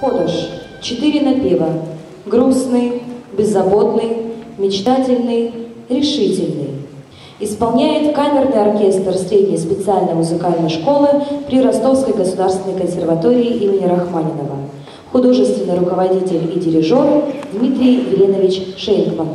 Ходыш. Четыре напева. Грустный, беззаботный, мечтательный, решительный. Исполняет камерный оркестр средней специальной музыкальной школы при Ростовской государственной консерватории имени Рахманинова. Художественный руководитель и дирижер Дмитрий Еленович Шейнкман.